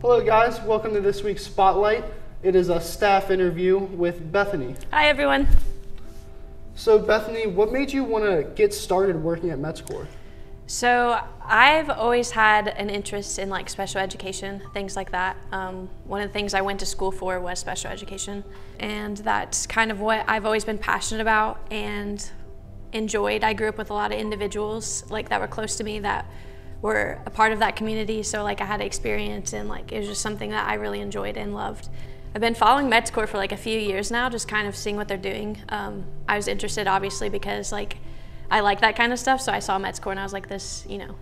Hello, guys. Welcome to this week's Spotlight. It is a staff interview with Bethany. Hi, everyone. So, Bethany, what made you want to get started working at Metzcor? So, I've always had an interest in like special education, things like that. Um, one of the things I went to school for was special education, and that's kind of what I've always been passionate about and enjoyed. I grew up with a lot of individuals like that were close to me that were a part of that community. So like I had experience and like it was just something that I really enjoyed and loved. I've been following Metzcor for like a few years now, just kind of seeing what they're doing. Um, I was interested obviously because like I like that kind of stuff. So I saw Metzcor and I was like, this, you know,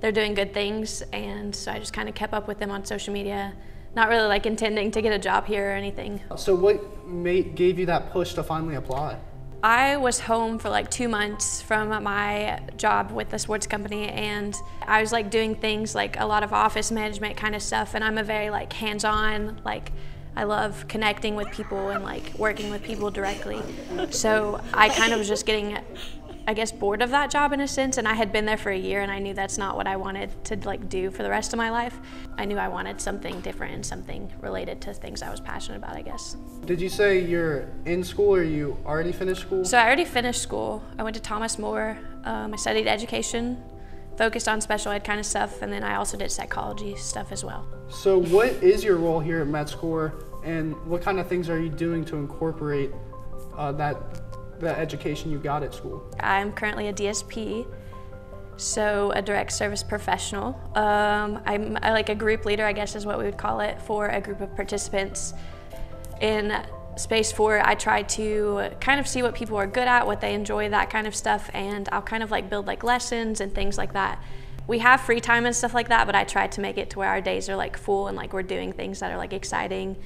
they're doing good things. And so I just kind of kept up with them on social media, not really like intending to get a job here or anything. So, what made, gave you that push to finally apply? I was home for like two months from my job with the sports company and I was like doing things like a lot of office management kind of stuff and I'm a very like hands-on like I love connecting with people and like working with people directly. So I kind of was just getting I guess bored of that job in a sense and I had been there for a year and I knew that's not what I wanted to like do for the rest of my life. I knew I wanted something different and something related to things I was passionate about, I guess. Did you say you're in school or you already finished school? So I already finished school. I went to Thomas More. Um, I studied education, focused on special ed kind of stuff, and then I also did psychology stuff as well. So what is your role here at Metzcor and what kind of things are you doing to incorporate uh, that the education you got at school? I'm currently a DSP, so a direct service professional. Um, I'm like a group leader, I guess is what we would call it, for a group of participants. In Space 4, I try to kind of see what people are good at, what they enjoy, that kind of stuff, and I'll kind of like build like lessons and things like that. We have free time and stuff like that, but I try to make it to where our days are like full and like we're doing things that are like exciting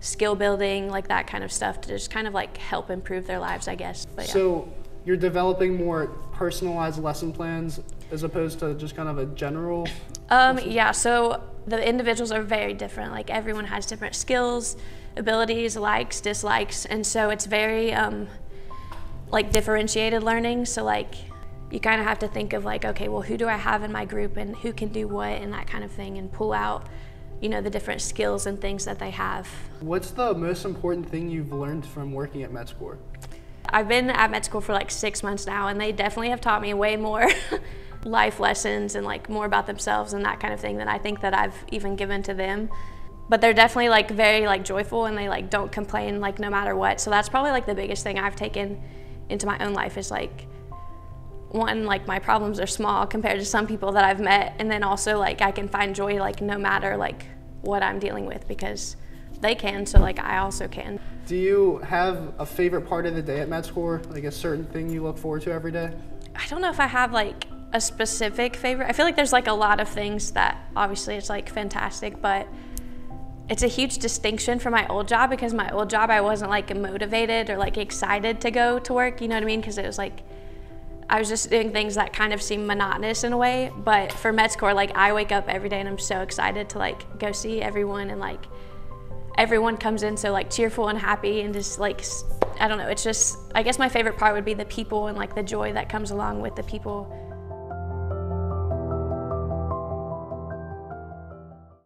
skill building, like that kind of stuff to just kind of like help improve their lives, I guess. But, yeah. So you're developing more personalized lesson plans as opposed to just kind of a general? Um, yeah, so the individuals are very different. Like everyone has different skills, abilities, likes, dislikes, and so it's very um, like differentiated learning. So like you kind of have to think of like, okay, well, who do I have in my group and who can do what and that kind of thing and pull out you know, the different skills and things that they have. What's the most important thing you've learned from working at Metzcor? I've been at Metzcor for like six months now, and they definitely have taught me way more life lessons and like more about themselves and that kind of thing than I think that I've even given to them. But they're definitely like very like joyful and they like don't complain like no matter what. So that's probably like the biggest thing I've taken into my own life is like one like my problems are small compared to some people that I've met and then also like I can find joy like no matter like what I'm dealing with because they can so like I also can. Do you have a favorite part of the day at Metzcor? Like a certain thing you look forward to every day? I don't know if I have like a specific favorite. I feel like there's like a lot of things that obviously it's like fantastic, but it's a huge distinction from my old job because my old job I wasn't like motivated or like excited to go to work, you know what I mean? Because it was like I was just doing things that kind of seem monotonous in a way. But for Metzcor, like I wake up every day and I'm so excited to like go see everyone and like everyone comes in so like cheerful and happy and just like I don't know. It's just I guess my favorite part would be the people and like the joy that comes along with the people.